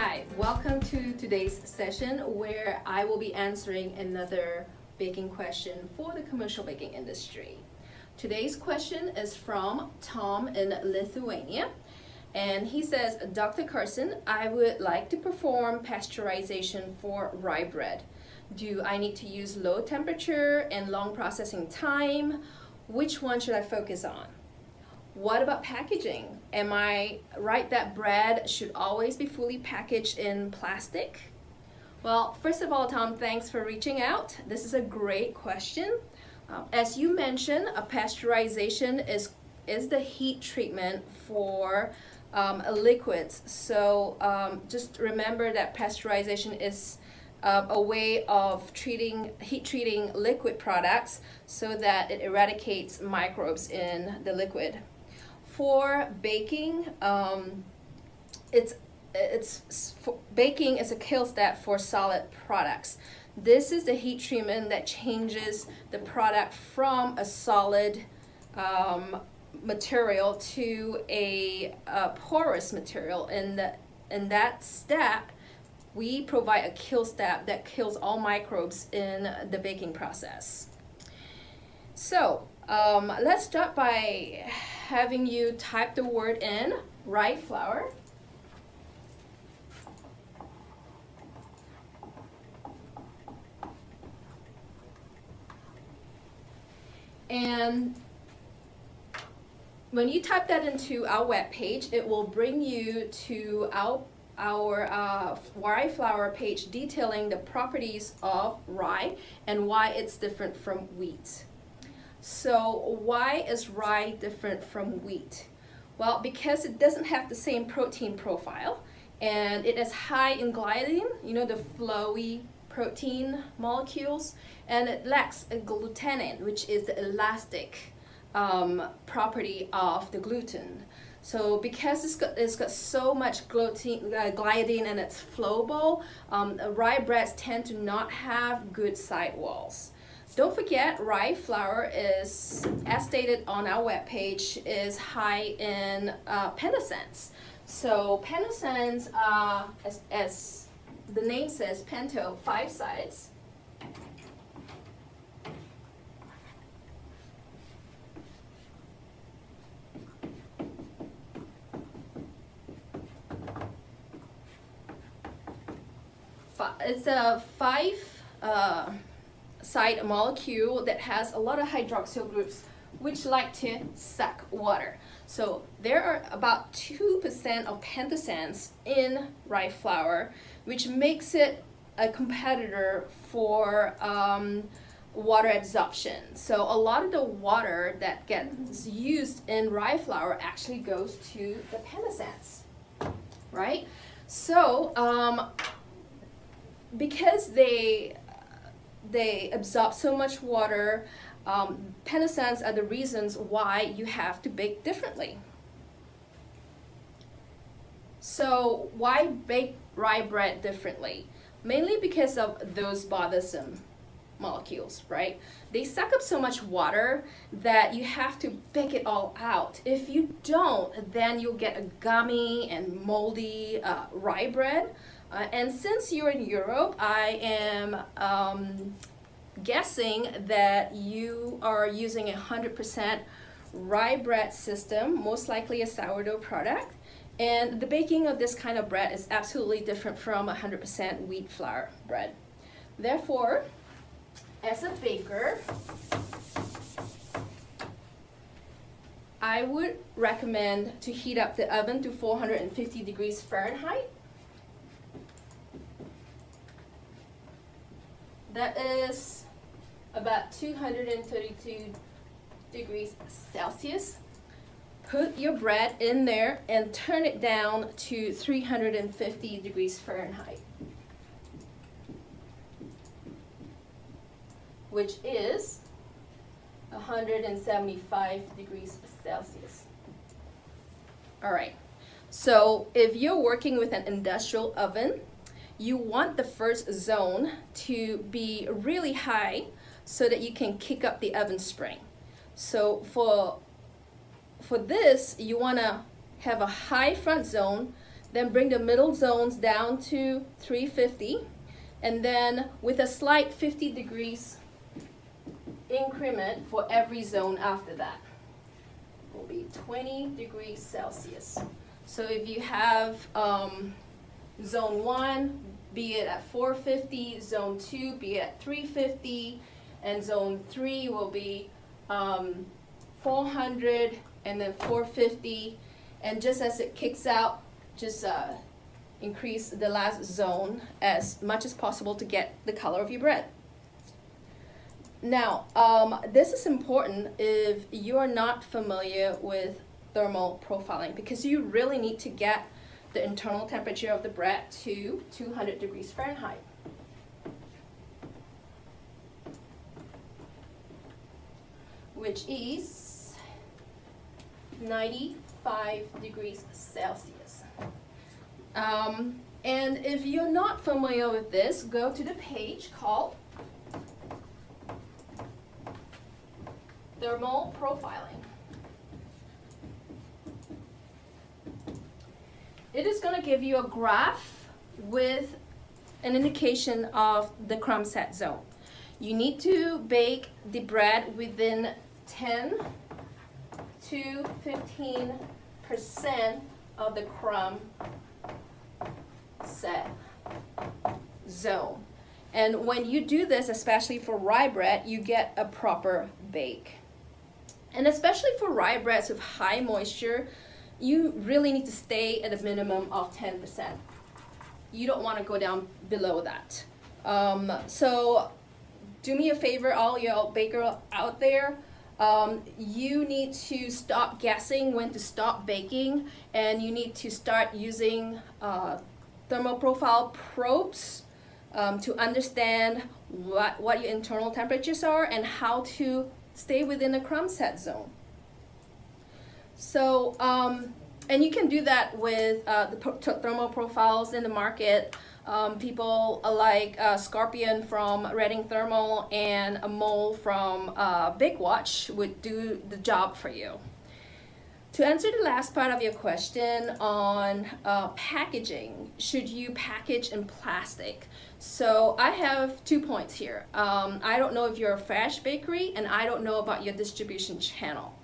Hi, welcome to today's session where I will be answering another baking question for the commercial baking industry. Today's question is from Tom in Lithuania. And he says, Dr. Carson, I would like to perform pasteurization for rye bread. Do I need to use low temperature and long processing time? Which one should I focus on? What about packaging? Am I right that bread should always be fully packaged in plastic? Well, first of all, Tom, thanks for reaching out. This is a great question. Uh, as you mentioned, a pasteurization is, is the heat treatment for um, liquids. So um, just remember that pasteurization is uh, a way of treating heat treating liquid products so that it eradicates microbes in the liquid. For baking, um, it's it's for, baking is a kill step for solid products. This is the heat treatment that changes the product from a solid um, material to a, a porous material. And the, in that step, we provide a kill step that kills all microbes in the baking process. So um, let's start by having you type the word in, rye flour. And when you type that into our web page, it will bring you to our our uh, rye flour page detailing the properties of rye and why it's different from wheat. So why is rye different from wheat? Well, because it doesn't have the same protein profile and it is high in gliadin, you know, the flowy protein molecules, and it lacks a glutenin, which is the elastic um, property of the gluten. So because it's got, it's got so much gluten, uh, gliadin and it's flowable, um, rye breads tend to not have good sidewalls. Don't forget, rye flour is, as stated on our webpage, is high in uh. So pentosans are, as, as the name says, pento, five sides. it's a five uh, side a molecule that has a lot of hydroxyl groups which like to suck water. So there are about 2% of pentosans in rye flour, which makes it a competitor for um, water absorption. So a lot of the water that gets used in rye flour actually goes to the pentosans, right? So um, because they they absorb so much water, um, are the reasons why you have to bake differently. So why bake rye bread differently? Mainly because of those bothersome molecules, right? They suck up so much water that you have to bake it all out. If you don't, then you'll get a gummy and moldy uh, rye bread uh, and since you're in Europe, I am um, guessing that you are using a 100% rye bread system, most likely a sourdough product. And the baking of this kind of bread is absolutely different from 100% wheat flour bread. Therefore, as a baker, I would recommend to heat up the oven to 450 degrees Fahrenheit That is about 232 degrees Celsius. Put your bread in there and turn it down to 350 degrees Fahrenheit. Which is 175 degrees Celsius. All right, so if you're working with an industrial oven, you want the first zone to be really high so that you can kick up the oven spring. So for, for this, you want to have a high front zone then bring the middle zones down to 350, and then with a slight 50 degrees increment for every zone after that will be 20 degrees Celsius. So if you have um, zone 1, be it at 450, zone 2 be at 350, and zone 3 will be um, 400 and then 450 and just as it kicks out just uh, increase the last zone as much as possible to get the color of your bread. Now, um, this is important if you're not familiar with thermal profiling because you really need to get the internal temperature of the bread to 200 degrees Fahrenheit. which is 95 degrees Celsius. Um, and if you're not familiar with this, go to the page called Thermal Profiling. It is going to give you a graph with an indication of the crumb set zone. You need to bake the bread within 10 to 15 percent of the crumb set zone. And when you do this, especially for rye bread, you get a proper bake. And especially for rye breads with high moisture, you really need to stay at a minimum of 10%. You don't want to go down below that. Um, so do me a favor, all your baker out there, um, you need to stop guessing when to stop baking and you need to start using uh, thermal profile probes um, to understand what, what your internal temperatures are and how to stay within the crumb set zone. So, um, and you can do that with uh, the thermal profiles in the market. Um, people like uh, Scorpion from Reading Thermal and a mole from uh, Big Watch would do the job for you. To answer the last part of your question on uh, packaging, should you package in plastic? So I have two points here. Um, I don't know if you're a fresh bakery and I don't know about your distribution channel.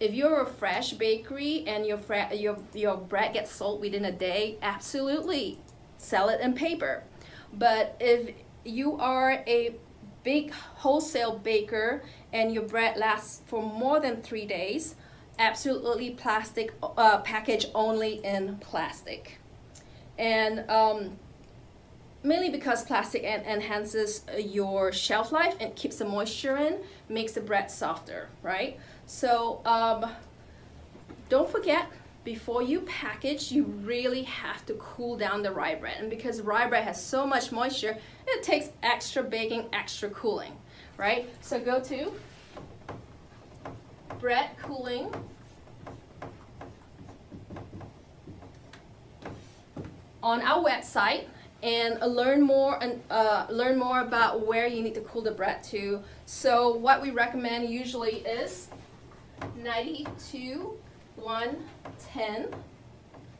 If you're a fresh bakery and your, your, your bread gets sold within a day, absolutely sell it in paper. But if you are a big wholesale baker and your bread lasts for more than three days, absolutely plastic uh, package only in plastic. And um, mainly because plastic en enhances your shelf life and keeps the moisture in, makes the bread softer, right? So um, don't forget before you package, you really have to cool down the rye bread. And because rye bread has so much moisture, it takes extra baking, extra cooling, right? So go to bread cooling. on our website and learn more and uh, learn more about where you need to cool the bread to. So what we recommend usually is 92 110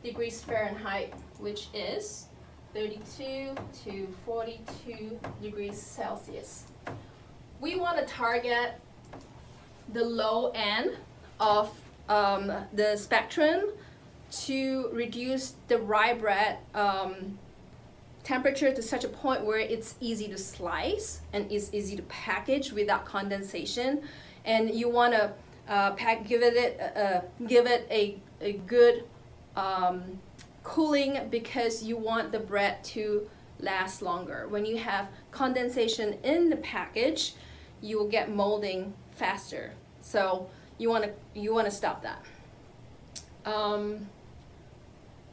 degrees Fahrenheit, which is 32 to 42 degrees Celsius. We want to target the low end of um, the spectrum to reduce the rye bread um, temperature to such a point where it's easy to slice and it's easy to package without condensation. And you want to uh, pack, give it, uh, uh, give it a, a good um, cooling because you want the bread to last longer. When you have condensation in the package, you will get molding faster. So you want to you want to stop that. Um,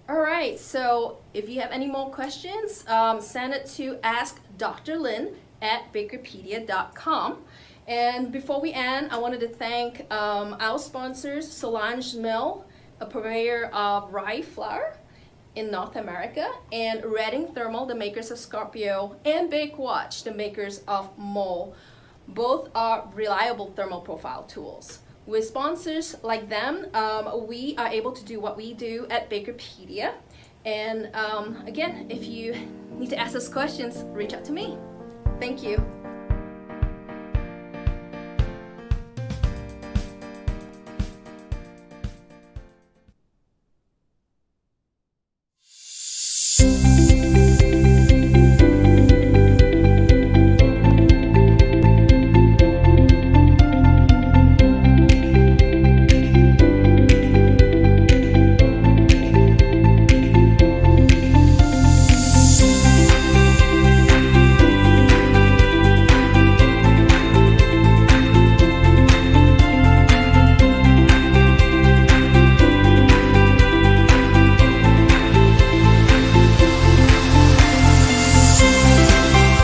all right, so if you have any more questions, um, send it to Ask Dr. Lin at bakerpedia.com. And before we end, I wanted to thank um, our sponsors, Solange Mill, a purveyor of rye flour in North America, and Reading Thermal, the makers of Scorpion, and Big Watch, the makers of Mole. Both are reliable thermal profile tools. With sponsors like them, um, we are able to do what we do at Bakerpedia, And um, again, if you need to ask us questions, reach out to me. Thank you.